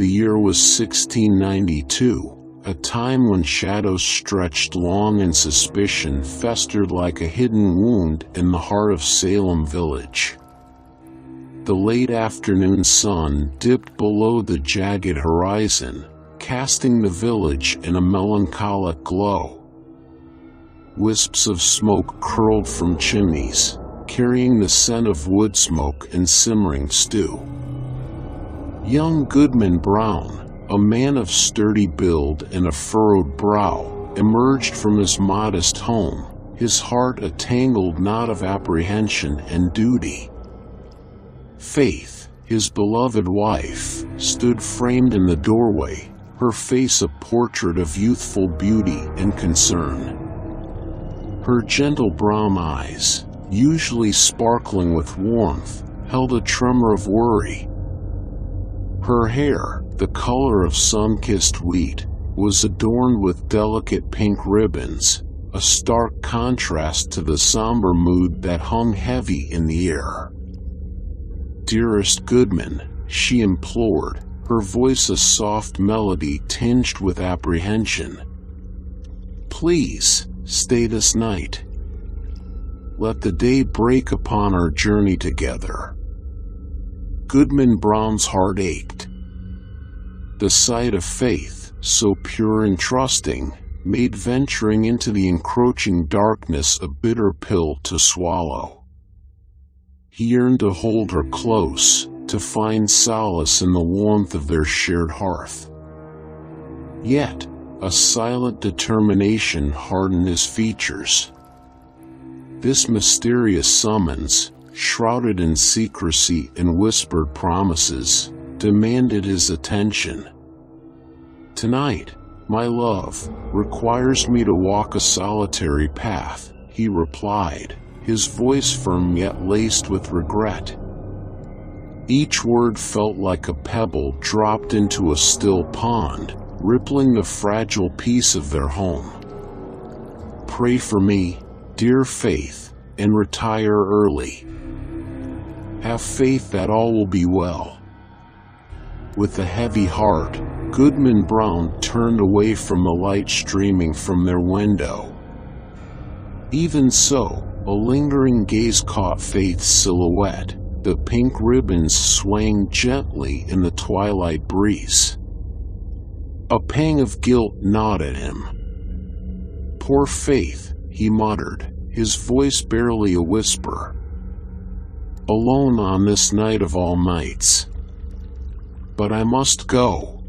The year was 1692, a time when shadows stretched long and suspicion festered like a hidden wound in the heart of Salem village. The late afternoon sun dipped below the jagged horizon, casting the village in a melancholic glow. Wisps of smoke curled from chimneys, carrying the scent of wood smoke and simmering stew. Young Goodman Brown, a man of sturdy build and a furrowed brow, emerged from his modest home, his heart a tangled knot of apprehension and duty. Faith, his beloved wife, stood framed in the doorway, her face a portrait of youthful beauty and concern. Her gentle brown eyes, usually sparkling with warmth, held a tremor of worry. Her hair, the color of sun-kissed wheat, was adorned with delicate pink ribbons, a stark contrast to the somber mood that hung heavy in the air. Dearest Goodman, she implored, her voice a soft melody tinged with apprehension. Please, stay this night. Let the day break upon our journey together. Goodman Brown's heart ached. The sight of faith, so pure and trusting, made venturing into the encroaching darkness a bitter pill to swallow. He yearned to hold her close, to find solace in the warmth of their shared hearth. Yet, a silent determination hardened his features. This mysterious summons, shrouded in secrecy and whispered promises, demanded his attention. Tonight, my love, requires me to walk a solitary path, he replied, his voice firm yet laced with regret. Each word felt like a pebble dropped into a still pond, rippling the fragile peace of their home. Pray for me, dear faith, and retire early. Have faith that all will be well. With a heavy heart, Goodman Brown turned away from the light streaming from their window. Even so, a lingering gaze caught Faith's silhouette, the pink ribbons swaying gently in the twilight breeze. A pang of guilt gnawed at him. Poor Faith, he muttered, his voice barely a whisper. Alone on this night of all nights. But I must go.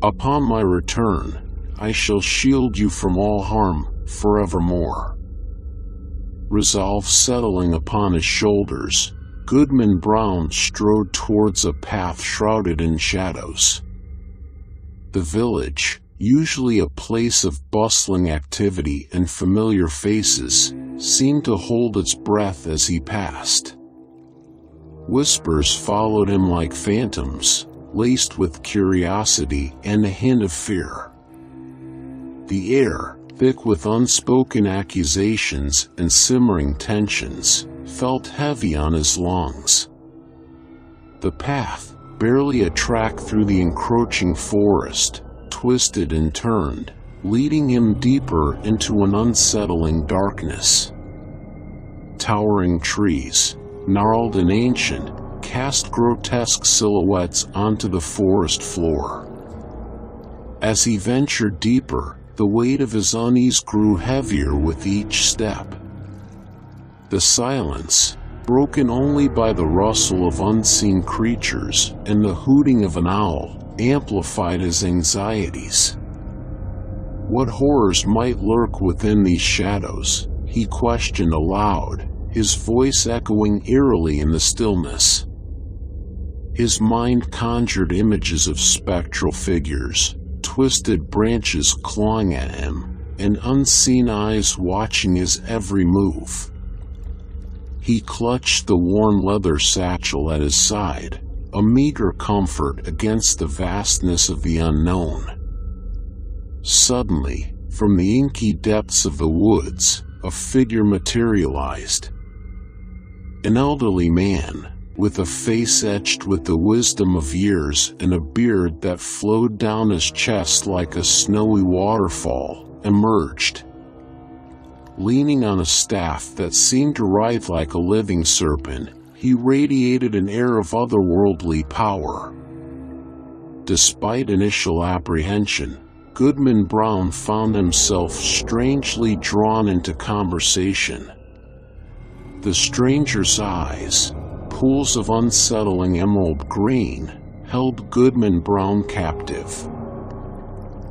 Upon my return, I shall shield you from all harm forevermore. Resolve settling upon his shoulders, Goodman Brown strode towards a path shrouded in shadows. The village, usually a place of bustling activity and familiar faces, seemed to hold its breath as he passed. Whispers followed him like phantoms, laced with curiosity and a hint of fear. The air, thick with unspoken accusations and simmering tensions, felt heavy on his lungs. The path, barely a track through the encroaching forest, twisted and turned, leading him deeper into an unsettling darkness. Towering trees, gnarled and ancient, cast grotesque silhouettes onto the forest floor. As he ventured deeper, the weight of his unease grew heavier with each step. The silence, broken only by the rustle of unseen creatures and the hooting of an owl, amplified his anxieties. What horrors might lurk within these shadows, he questioned aloud, his voice echoing eerily in the stillness. His mind conjured images of spectral figures, twisted branches clawing at him, and unseen eyes watching his every move. He clutched the worn leather satchel at his side, a meager comfort against the vastness of the unknown. Suddenly, from the inky depths of the woods, a figure materialized. An elderly man, with a face etched with the wisdom of years and a beard that flowed down his chest like a snowy waterfall, emerged. Leaning on a staff that seemed to writhe like a living serpent, he radiated an air of otherworldly power. Despite initial apprehension, Goodman Brown found himself strangely drawn into conversation. The stranger's eyes, pools of unsettling emerald green, held Goodman Brown captive.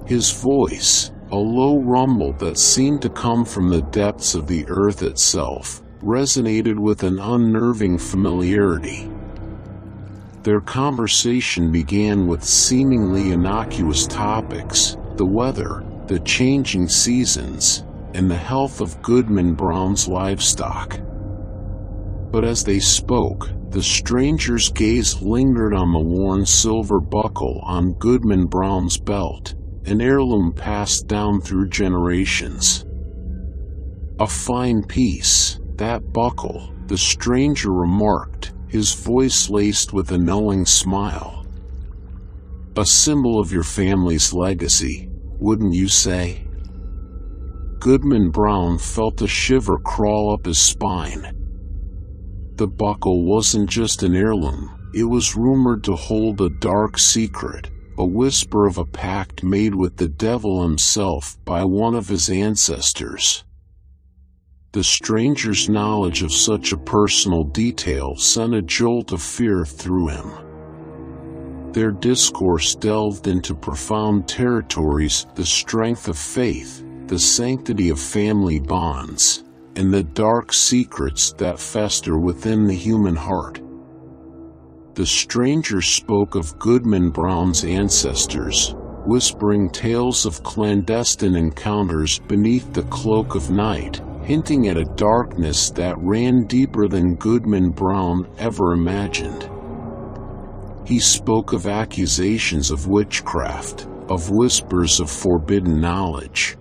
His voice, a low rumble that seemed to come from the depths of the earth itself, resonated with an unnerving familiarity. Their conversation began with seemingly innocuous topics, the weather, the changing seasons, and the health of Goodman Brown's livestock. But as they spoke, the stranger's gaze lingered on the worn silver buckle on Goodman Brown's belt, an heirloom passed down through generations. A fine piece, that buckle, the stranger remarked, his voice laced with a knowing smile. A symbol of your family's legacy, wouldn't you say? Goodman Brown felt a shiver crawl up his spine. The buckle wasn't just an heirloom, it was rumored to hold a dark secret, a whisper of a pact made with the devil himself by one of his ancestors. The stranger's knowledge of such a personal detail sent a jolt of fear through him. Their discourse delved into profound territories, the strength of faith, the sanctity of family bonds, and the dark secrets that fester within the human heart. The stranger spoke of Goodman Brown's ancestors, whispering tales of clandestine encounters beneath the cloak of night, hinting at a darkness that ran deeper than Goodman Brown ever imagined. He spoke of accusations of witchcraft, of whispers of forbidden knowledge,